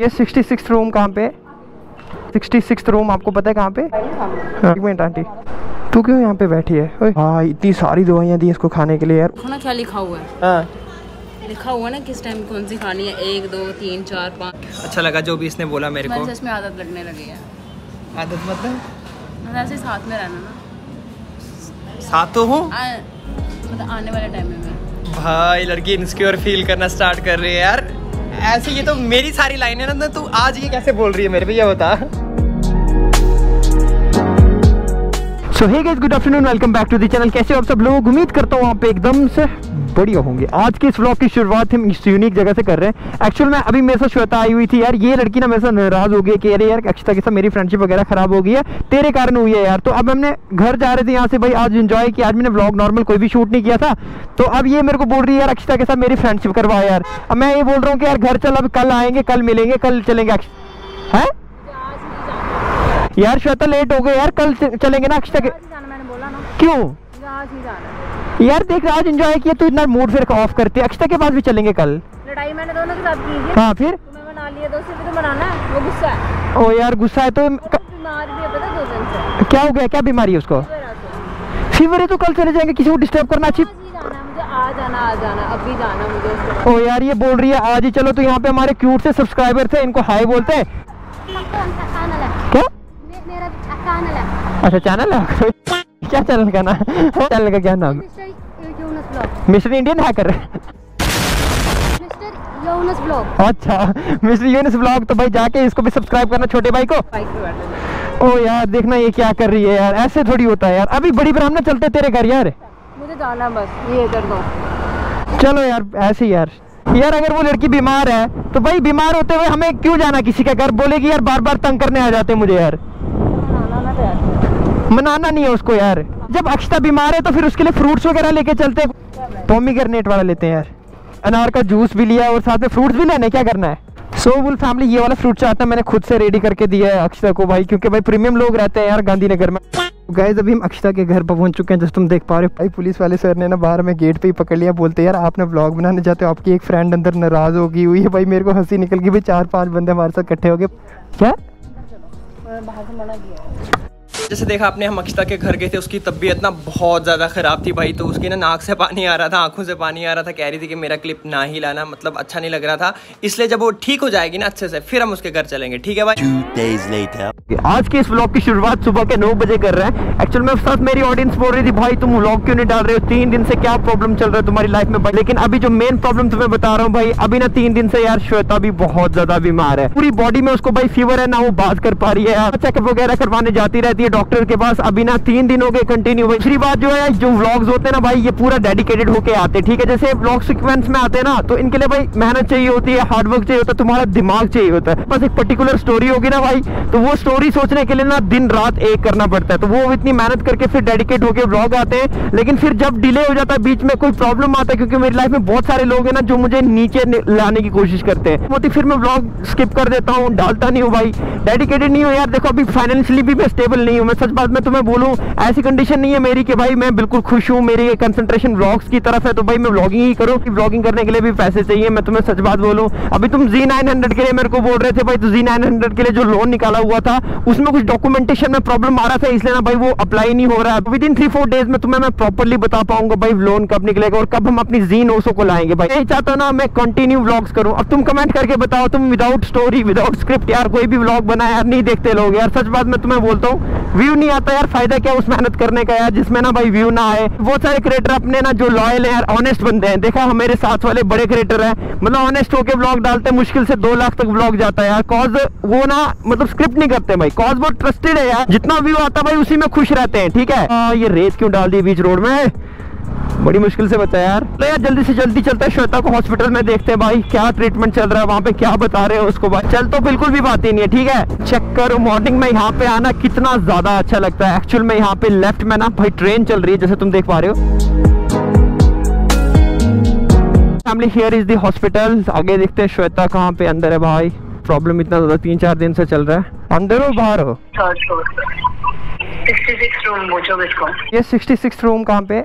ये sixty six room कहाँ पे? सिक्सटी सिक्स रूम आपको पता है कहाँ पे? हाँ, एक मिनट आंटी। तू क्यों यहाँ पे बैठी है? हाँ इतनी सारी दवाइयाँ दी इसको खाने के लिए यार। देखो ना क्या लिखा हुआ है। हाँ। लिखा हुआ ना किस टाइम कौन सी खानी है? एक दो तीन चार पाँच। अच्छा लगा जो भी इसने बोला मेरे को। इसमें आदत लगने लगी है। आदत मतलब? मतलब ऐसे साथ में रहना ना। साथ तो हूँ। मतलब आने वाले टाइम में। भाई लड़की इनसिक्योर फील करना स्टार्ट कर रही है यार। ऐसे ये तो मेरी सारी लाइन है ना तो तू आज ये कैसे बोल रही है मेरे भैया बता। So hey guys good afternoon welcome back to the channel कैसे हो आप सब लोग? उम्मीद करता हूँ आप एकदम से बढ़िया होंगे। आज के इस व्लॉग की शुरुआत हम इस यूनिक जगह से कर रहे हैं। एक्चुअल में अभी मेरे साथ श्वेता आई हुई थी यार। ये लड़की ना मेरे साथ नाराज़ हो गई कि अरे यार अक्षता के साथ मेरी फ्रेंडशिप वगैरह खराब हो गई है। तेरे कारण हुई है यार। तो अब हमने घर जा रहे थे यहाँ से भाई आज एंजॉय किया। आज मैंने व्लॉग नॉर्मल कोई भी शूट नहीं किया था। तो अब ये मेरे को बोल रही है यार अक्षता के साथ मेरी फ्रेंडशिप करवा यार। अब मैं ये बोल रहा हूँ कि यार घर चल अब कल आएँगे कल मिलेंगे कल चलेंगे। हैं? यार श्वेता लेट हो गए। यार कल चलेंगे ना अक्षता के क्यों? यार देख रहा आज एंजॉय किया तो इतना मूड फिर ऑफ़ करते अक्षता के पास भी चलेंगे कल। लड़ाई मैंने दोनों के साथ की थी। हाँ फिर? तुम्हें मना लिया दोस्त भी तो मनाना है वो गुस्सा है। ओ यार गुस्सा है तो बीमार भी है पता दो दिन से। क्या हो गया क्या बीमारी है उसको? फीवर है तो। कल चले जाएँगे किसी को डिस्टर्ब करना अच्छी ही जाना आ जाना आ जाना अभी जाना मुझे ओ यार ये बोल रही है आज ही चलो तो यहाँ पे हमारे क्यूट से सब्सक्राइबर थे इनको हाई बोलते हैं। क्या? मेरा चैनल है। अच्छा चैनल है? क्या चैनल का नाम? चैनल का क्या नाम? Yunus blog Mr Indian hacker. Blog अच्छा मिस्टर यूनिस ब्लॉग तो भाई जाके इसको भी सब्सक्राइब करना छोटे भाई को। ओ यार देखना ये क्या कर रही है यार ऐसे थोड़ी होता है यार। अभी बड़ी ब्राह्मण चलते तेरे घर यार। मुझे जाना बस ये कर दो। चलो यार ऐसे ही यार। यार अगर वो लड़की बीमार है तो भाई बीमार होते हुए हमें क्यों जाना किसी के घर? बोलेगी यार बार बार तंग करने आ जाते हैं मुझे यार। मनाना तो यार। मनाना नहीं है उसको यार। जब अक्षता बीमार है तो फिर उसके लिए फ्रूट्स वगैरह लेके चलते हैं पोमीग्रेनेट वाला लेते हैं यार। अनार का जूस भी लिया और साथ में फ्रूट्स भी लेने क्या करना है? सो फुल फैमिली ये वाला फ्रूट चाहता है, मैंने खुद से रेडी करके दिया है अक्षता को भाई, क्योंकि भाई प्रीमियम लोग रहते हैं यार गांधीनगर में। गाइस अभी हम अक्षता के घर पर पहुँच चुके हैं जैसे तुम देख पा रहे हो। भाई पुलिस वाले सर ने ना बाहर में गेट पे ही पकड़ लिया, बोलते यार, आपने व्लॉग बनाने जाते हो, आपकी एक फ्रेंड अंदर नाराज़ हो गई हुई है भाई, मेरे को हँसी निकल गई, भाई चार पाँच बंदे हमारे साथ इकट्ठे हो गए। किया। जैसे देखा आपने हम अक्षता के घर गए थे उसकी तबीयत ना बहुत ज़्यादा ख़राब थी भाई तो उसकी ना नाक से पानी आ रहा था आँखों से पानी आ रहा था कह रही थी कि मेरा क्लिप ना ही लाना मतलब अच्छा नहीं लग रहा था। इसलिए जब वो ठीक हो जाएगी ना अच्छे से फिर हम उसके घर चलेंगे ठीक है भाई? Two days later. आज के इस व्लॉग की शुरुआत सुबह के नौ बजे कर रहे हैं। एक्चुअल में साथ मेरी ऑडियंस बोल रही थी भाई तुम व्लॉग क्यों नहीं डाल रहे हो? तीन दिन से क्या प्रॉब्लम चल रहा है तुम्हारी लाइफ में? भाई लेकिन अभी जो मेन प्रॉब्लम तुम्हें बता रहा हूँ भाई अभी ना तीन दिन से यार श्वेता भी बहुत ज़्यादा बीमार है। पूरी बॉडी में उसको भाई फीवर है ना वो बात कर पा रही है। चेकअप वगैरह करवाने जाती रहती है डॉक्टर के पास अभी ना तीन दिन हो गए कंटिन्यू भाई दूसरी बात जो है, जो व्लॉग्स होते हैं ना भाई, ये पूरा डेडिकेटेड होके आते हैं, ठीक है? जैसे व्लॉग सीक्वेंस में आते हैं ना तो इनके लिए भाई मेहनत चाहिए होती है हार्डवर्क चाहिए होता है, तुम्हारा दिमाग चाहिए होता है। बस एक पर्टिकुलर स्टोरी होगी ना भाई तो वो स्टोरी सोचने के लिए ना दिन रात एक करना पड़ता है। तो वो इतनी मेहनत करके फिर डेडिकेट होकर व्लॉग आते हैं, लेकिन फिर जब डिले हो जाता है, बीच में कोई प्रॉब्लम आता है, क्योंकि मेरी लाइफ में बहुत सारे लोग हैं ना, जो मुझे नीचे लाने की कोशिश करते हैं। मोती, फिर मैं व्लॉग स्किप कर देता हूँ, डालता नहीं हूँ भाई डेडिकेटेड नहीं हूँ यार। देखो, अभी फाइनेंशियली भी मैं स्टेबल नहीं हूँ। मैं सच बात मैं तुम्हें बोलूँ, ऐसी कंडीशन नहीं है मेरी कि भाई मैं बिल्कुल खुश हूँ, मेरी कंसंट्रेशन व्लॉग्स की तरफ़ है तो भाई मैं व्लॉगिंग ही करूँ। व्लॉगिंग करने के लिए भी पैसे चाहिए, मैं तुम्हें सच बात बोलूँ। अभी तुम जी नाइन के लिए मेरे को बोल रहे थे भाई तो जी नाइन के लिए जो लोन निकाला हुआ था, उसमें कुछ डॉक्यूमेंटेशन में प्रॉब्लम आ रहा था, इसलिए ना भाई वो अप्लाई नहीं हो रहा। है within three four days में तुम्हें मैं प्रॉपरली बता पाऊँगा भाई लोन कब निकलेगा और कब हम अपनी जी नोसो को लाएँगे भाई। यही चाहता ना मैं कंटिन्यू व्लॉग्स करूँ। अब तुम कमेंट करके बताओ, तुम विदाउट स्टोरी विदाउट स्क्रिप्ट यार कोई भी व्लॉग बना यार नहीं देखते लोग। यार सच बात मैं तुम्हें बोलता हूँ व्यू नहीं आता यार फ़ायदा क्या उस मेहनत करने का यार जिसमें ना भाई व्यू ना आए। वो सारे क्रिएटर अपने ना जो लॉयल है यार ऑनेस्ट बंदे हैं। देखा हमारे साथ वाले बड़े क्रिएटर है। मतलब ऑनेस्ट होके ब्लॉग डालते हैं मुश्किल से दो लाख तक ब्लॉग जाता है यार। कॉज वो ना मतलब स्क्रिप्ट नहीं करते भाई। कॉज बहुत ट्रस्टेड है यार। जितना व्यू आता भाई उसी में खुश रहते हैं ठीक है? आ, ये रेत क्यों डाल दी बीच रोड में? बड़ी मुश्किल से बचा यार। तो यार जल्दी से जल्दी चलता है। श्वेता को हॉस्पिटल में देखते हैं भाई क्या ट्रीटमेंट चल रहा है वहाँ पे क्या बता रहे हो उसको भाई। चल तो बिल्कुल भी बात ही नहीं है ठीक है? चेक करो मॉर्निंग में यहाँ पे आना कितना ज़्यादा अच्छा लगता है। एक्चुअल में यहाँ पे लेफ़्ट में ना भाई ट्रेन चल रही है जैसे तुम देख पा रहे हो। Family here is the hospital आगे देखते हैं श्वेता कहाँ पे अंदर है भाई। प्रॉब्लम इतना ज़्यादा तीन चार दिन से चल रहा है। अंदर हो बाहर हो? Third floor sixty six room ये सिक्सटी सिक्स रूम कहाँ पे?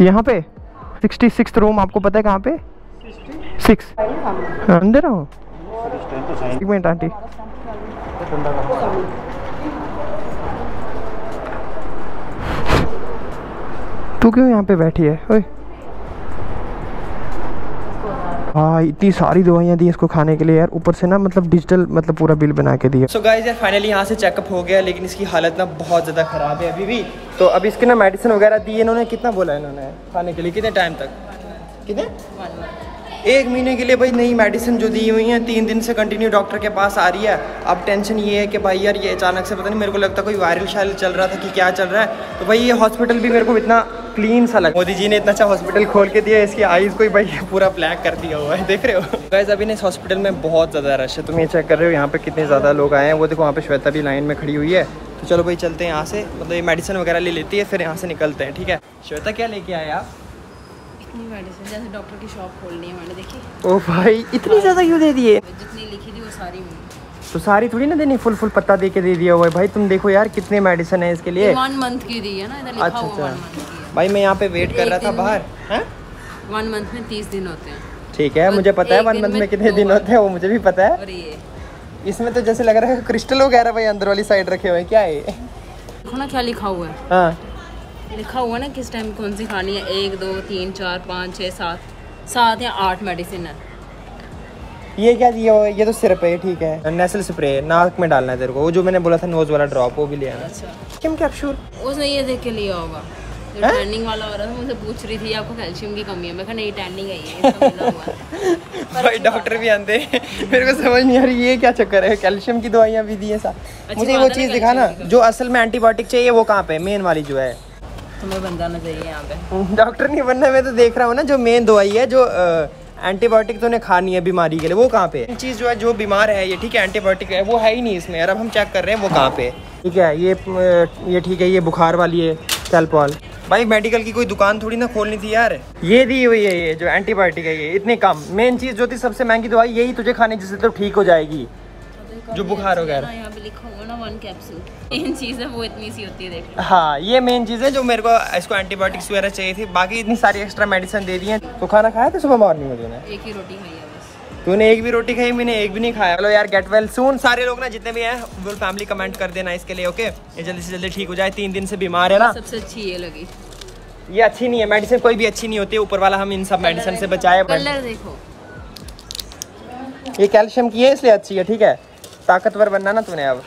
यहाँ पे? सिक्सटी सिक्स रूम आपको पता है कहाँ पे? सिक्स अंदर हो एक मिनट, आंटी। तू क्यों यहाँ पे बैठी है? ओए। हाँ इतनी सारी दवाइयाँ दी इसको खाने के लिए यार। ऊपर से ना मतलब डिजिटल मतलब पूरा बिल बना के दिया। सो गाइस यार फाइनली यहाँ से चेकअप हो गया, लेकिन इसकी हालत ना बहुत ज़्यादा ख़राब है अभी भी। तो अभी इसके ना मेडिसिन वगैरह दी इन्होंने। कितना बोला इन्होंने खाने के लिए? कितने टाइम तक? कितने? एक महीने के लिए भाई नई मेडिसिन जो दी हुई है। तीन दिन से कंटिन्यू डॉक्टर के पास आ रही है। अब टेंशन ये है कि भाई यार, ये अचानक से पता नहीं, मेरे को लगता कोई वायरल शायरल चल रहा था कि क्या चल रहा है। तो भाई ये हॉस्पिटल भी मेरे को इतना क्लीन सा लगा। मोदी जी ने इतना अच्छा हॉस्पिटल खोल के दिया इसकी आईज को भाई पूरा ब्लैक कर दिया हुआ है देख रहे हो? गाइस अभी ना इस हॉस्पिटल में बहुत ज़्यादा रश है। तुम ये चेक कर रहे हो यहाँ पे कितने ज़्यादा लोग आए हैं। वो देखो वहाँ पे श्वेता भी लाइन में खड़ी हुई है। तो चलो भाई चलते हैं यहाँ से। मतलब ये मेडिसिन वगैरह ले लेती है फिर यहाँ से निकलते हैं ठीक है? श्वेता क्या लेके आए आप? इतनी मेडिसिन जैसे डॉक्टर की शॉप खोलनी है मैंने देखी? ओ भाई इतनी ज़्यादा क्यों दे दिए? जितनी लिखी थी वो सारी तो सारी थोड़ी ना देनी फुल फुल पत्ता दे के दे दिया हुआ है। भाई तुम देखो यार कितने मेडिसिन है इसके लिए। वन मंथ की दी है ना इधर लिखा अच्छा हुआ अच्छा। भाई मैं यहाँ पे वेट कर रहा था बाहर हैं? वन मंथ में तीस दिन होते हैं। ठीक है मुझे पता है वन मंथ में कितने दिन होते हैं वो मुझे भी पता है। और ये। इसमें तो जैसे लग रहा है क्रिस्टल वगैरह भाई अंदर वाली साइड रखे हुए हैं क्या है? देखो ना क्या लिखा हुआ है। हाँ। लिखा हुआ है ना किस टाइम कौन सी खानी है? एक दो तीन चार पाँच छः सात। सात या आठ मेडिसिन है। ये क्या है ये तो सिरप है ठीक है। नेसल स्प्रे नाक में डालना है तेरे को। वो जो मैंने बोला था नोज़ वाला ड्रॉप वो भी ले आना। अच्छा। कैप्सूल उसने ये देख के लिया होगा। जो हैं? वाला हो रहा था मुझे पूछ रही थी आपको कैल्शियम की कमी है? मैं कहा नहीं टैनिंग है ये भाई डॉक्टर भी आते मेरे को समझ नहीं आ रही ये क्या चक्कर है? कैल्शियम की दवाइयाँ भी दी है साथ। मुझे वो चीज़ दिखा ना जो असल में एंटीबायोटिक चाहिए वो कहाँ पे? मेन वाली जो है। तुम्हें बन जाना चाहिए यहाँ पे। डॉक्टर नहीं बनना मैं तो देख रहा हूँ ना जो मेन दवाई है जो एंटीबायोटिक तो उन्हें खानी है बीमारी के लिए वो कहाँ पे? चीज़ जो है जो बीमार है ये ठीक है एंटीबायोटिक है वो है ही नहीं इसमें। यार अब हम चेक कर रहे हैं वो कहाँ पे? ठीक है ये ये ठीक है ये बुखार वाली है। कैलपॉल भाई मेडिकल की कोई दुकान थोड़ी ना खोलनी थी यार। ये दी हुई है ये जो एंटीबायोटिक है ये इतने कम। मेन चीज़ जो थी सबसे महँगी दवाई यही तुझे खाने जिससे तो ठीक हो जाएगी। जो बुखार वगैरह यहाँ पे लिखा हुआ ना वन कैप्सूल मेन चीज़ है वो इतनी सी होती है देख लो। हाँ ये मेन चीज़ है जो मेरे को इसको एंटीबायोटिक्स वगैरह चाहिए थी। बाकी इतनी सारी एक्स्ट्रा मेडिसिन दे दी हैं। तो खाना खाया था सुबह मॉर्निंग में तूने? एक ही रोटी खाई तूने एक भी रोटी खाई मैंने एक भी नहीं खाया। चलो यार गेट वेल सून सारे लोग ना जितने भी हैं फुल फैमिली कमेंट कर देना इसके लिए ओके ये जल्दी से जल्दी ठीक हो जाए तीन दिन से बीमार है ना। सबसे अच्छी ये लगी। ये अच्छी नहीं है मेडिसिन कोई भी अच्छी नहीं होती ऊपर वाला हम इन सब मेडिसिन से बचाए देखो। ये कैल्शियम की है इसलिए अच्छी है ठीक है? ताकतवर बनना ना तूने अब।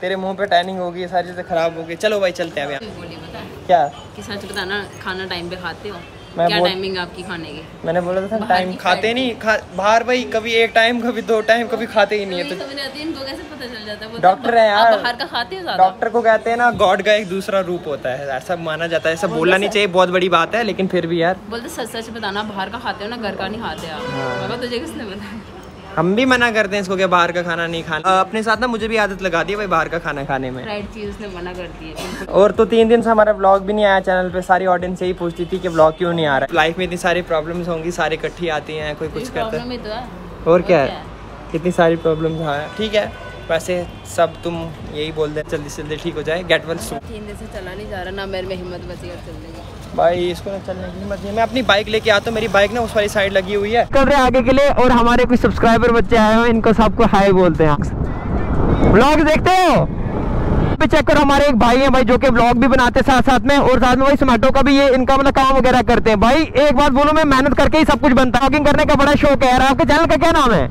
तेरे मुँह पे टैनिंग होगी ये सारी चीज़ें खराब होगी। चलो भाई चलते हैं क्या? कि सच बताना खाना टाइम पे खाते हो। मैं क्या टाइमिंग आपकी खाने की? मैंने बोला था टाइम खाते नहीं खा बाहर भाई कभी एक टाइम कभी दो टाइम कभी खाते ही नहीं है तो तो समझ आती इनको कैसे पता चल जाता है? तो डॉक्टर है आप यार। बाहर का खाते हो ज़्यादा। डॉक्टर को कहते हैं ना गॉड का एक दूसरा रूप होता है ऐसा माना जाता है ऐसा बोलना नहीं चाहिए बहुत बड़ी बात है लेकिन फिर भी यार। बोलते सच सच बताना बाहर का खाते हो ना घर का नहीं खाते आप। हाँ। तुझे किसने बताया? हम भी मना करते हैं इसको कि बाहर का खाना नहीं खाना। अपने साथ ना मुझे भी आदत लगा दी है भाई बाहर का खाना खाने में। राइट चीज़ उसने मना कर दी है। और तो तीन दिन से हमारा ब्लॉग भी नहीं आया चैनल पे सारी ऑडियंस यही पूछती थी कि ब्लॉग क्यों नहीं आ रहा है। लाइफ में इतनी सारी प्रॉब्लम्स होंगी सारी इकट्ठी आती हैं कोई कुछ करता ही। तो है। और क्या है? कितनी सारी प्रॉब्लम्स हाँ ठीक है। वैसे सब तुम यही बोल दे जल्दी से जल्दी ठीक हो जाए गेट वेल सून तीन दिन से चला नहीं जा रहा ना मेरे में हिम्मत बची और चलने की। भाई इसको ना चलने की हिम्मत नहीं मैं अपनी बाइक लेके आता हूँ मेरी बाइक ना उस वाली साइड लगी हुई है। कर रहे हैं आगे के लिए और हमारे कुछ सब्सक्राइबर बच्चे आए हुए हैं इनको सबको हाय बोलते हैं। ब्लॉग देखते हो? पे चेक करो हमारे एक भाई हैं भाई जो कि ब्लॉग भी बनाते हैं साथ साथ में और साथ में भाई जोमेटो का भी ये इनका मतलब काम वगैरह करते हैं। भाई एक बात बोलो मैं मेहनत करके ही सब कुछ बनता है। ब्लॉगिंग करने का बड़ा शौक है यार आपके चैनल का क्या नाम है?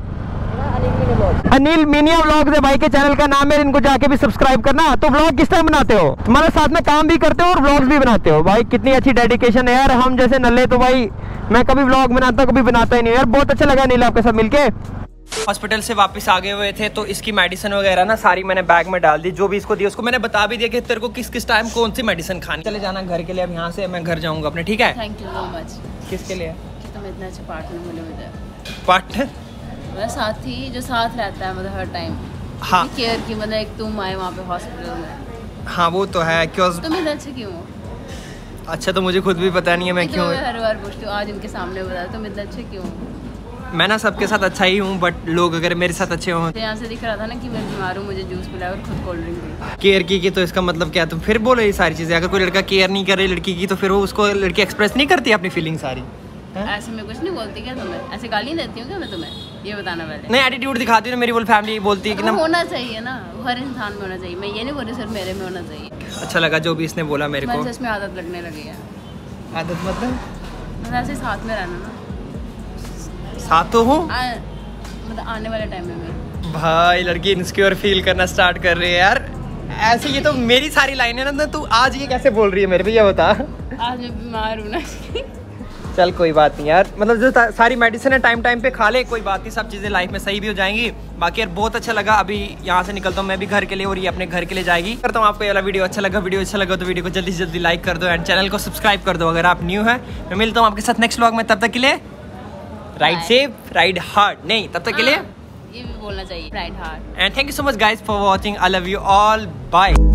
अनिल मीनिया व्लॉग है भाई के चैनल का नाम है इनको जाके भी सब्सक्राइब करना। तो व्लॉग किस टाइम बनाते हो? तुम्हारे साथ में काम भी करते हो और व्लॉग्स भी बनाते हो। भाई कितनी अच्छी डेडिकेशन है यार। हम जैसे नल्ले तो भाई मैं कभी ब्लॉग बनाता कभी बनाता ही नहीं यार। बहुत अच्छा लगा अनिल आपके साथ मिलके। हॉस्पिटल से वापस आ गए हुए थे तो इसकी मेडिसिन वगैरह ना सारी मैंने बैग में डाल दी। जो भी इसको दी उसको मैंने बता भी दिया कि तेरे को किस किस टाइम कौन सी मेडिसिन खानी चले जाना घर के लिए अब यहाँ से मैं घर जाऊँगा अपने ठीक है? थैंक यू सो मच किसके लिए? कि तुम इतने अच्छे पार्टनर मिले पार्टनर मेरा साथी जो साथ रहता है मतलब हर टाइम हाँ। केयर की मतलब एक तुम आए वहाँ पे हॉस्पिटल में। हाँ वो तो है क्यों तुम इतने अच्छे क्यों हो? अच्छा तो मुझे खुद भी पता नहीं है मैं तो क्यों मैं हर बार पूछती हूँ आज इनके सामने बता तुम इतने अच्छे क्यों मैं ना सबके साथ अच्छा ही हूँ बट लोग अगर मेरे साथ अच्छे हों तो यहाँ से दिख रहा था ना कि मैं बीमार हूँ मुझे जूस पिलाया और खुद कोल्ड ड्रिंक केयर की की तो इसका मतलब क्या तुम फिर बोलो ये सारी चीज़ें। अगर कोई लड़का केयर नहीं करे लड़की की तो फिर वो उसको लड़की एक्सप्रेस नहीं करती अपनी फीलिंग सारी। ऐसे मैं कुछ नहीं बोलती क्या तुम्हें? ऐसे गाली देती हूँ क्या मैं तुम्हें? ये बताना पहले। नहीं एटीट्यूड दिखाती हूँ तो मेरी बोल फैमिली बोलती है कि तो ना। होना चाहिए ना हर इंसान में होना चाहिए। मैं ये नहीं बोल रही सिर्फ़ मेरे में होना चाहिए। अच्छा लगा जो भी इसने बोला मेरे को। इसमें आदत लगने लगी है। आदत मतलब? ऐसे साथ में रहना ना। साथ तो हूँ। मतलब आने वाले टाइम में भाई लड़की इनसिक्योर फील करना स्टार्ट कर रही है यार। ऐसे ये तो मेरी सारी लाइनें ना तू आज ये कैसे बोल रही है मेरे पे ये बता। आज मैं बीमार हूँ ना चल कोई बात नहीं यार। मतलब जो सारी मेडिसिन है टाइम टाइम पे खा ले कोई बात नहीं सब चीज़ें लाइफ में सही भी हो जाएँगी। बाकी यार बहुत अच्छा लगा अभी यहाँ से निकलता हूँ मैं भी घर के लिए और ये अपने घर के लिए जाएगी। करता हूँ आपको ये वाला वीडियो अच्छा लगा वीडियो अच्छा लगा तो वीडियो को जल्दी से जल्दी लाइक कर दो एंड चैनल को सब्सक्राइब कर दो अगर आप न्यू है। मैं मिलता हूँ आपके साथ नेक्स्ट व्लॉग में तब तक के लिए राइड सेफ़ राइड हार्ड नहीं तब तक के लिए हाँ, ये भी बोलना चाहिए pride heart and thank you so much guys for watching I love you all bye